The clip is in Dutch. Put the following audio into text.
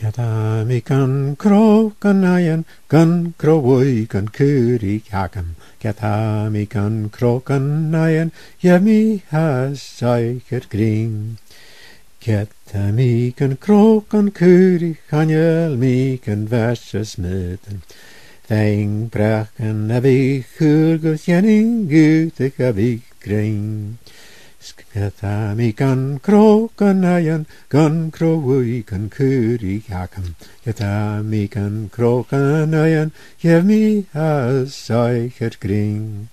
Gata mi kan aien, kan krowoi kan kuri kakam. Gata mi kan krokan aien, ja mi has zeiker kring. Gata mi kan krokan kuri, kanjel mi kan smeten. Feng braken heb ik hulgus jenning gutig. Skata mi kan krokan aien, kan krowui kan kuri haken. Gata mi kan krokan aien, je mi has zeiger kring.